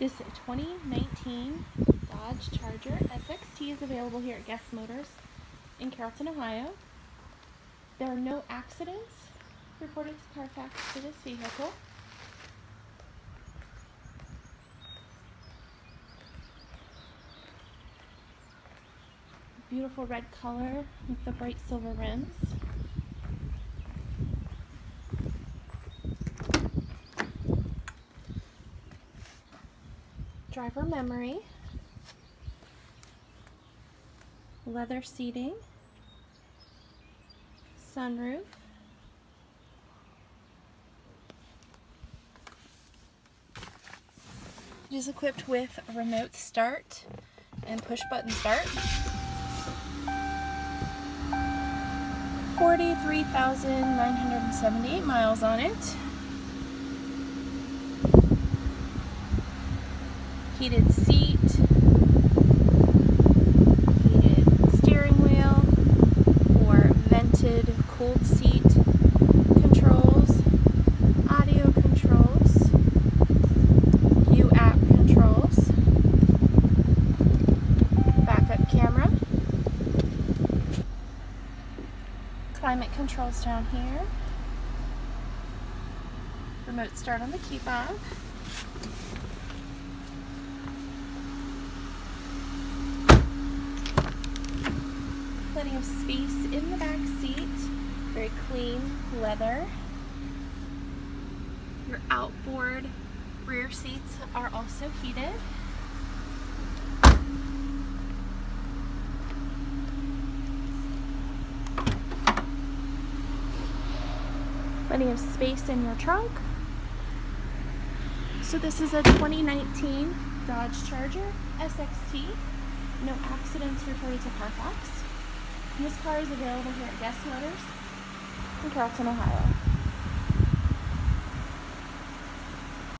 This 2019 Dodge Charger SXT is available here at Guess Motors in Carrollton, Ohio. There are no accidents reported to Carfax for this vehicle. Beautiful red color with the bright silver rims. Driver memory, leather seating, sunroof, It is equipped with remote start and push button start. 43,978 miles on it. Heated seat, heated steering wheel, or vented cooled seat controls, audio controls, U-app controls, backup camera, climate controls down here, remote start on the key fob, plenty of space in the back seat. Very clean leather. Your outboard rear seats are also heated. Plenty of space in your trunk. So this is a 2019 Dodge Charger SXT. No accidents reported to Carfax. This car is available here at Guess Motors in Carrollton, Ohio.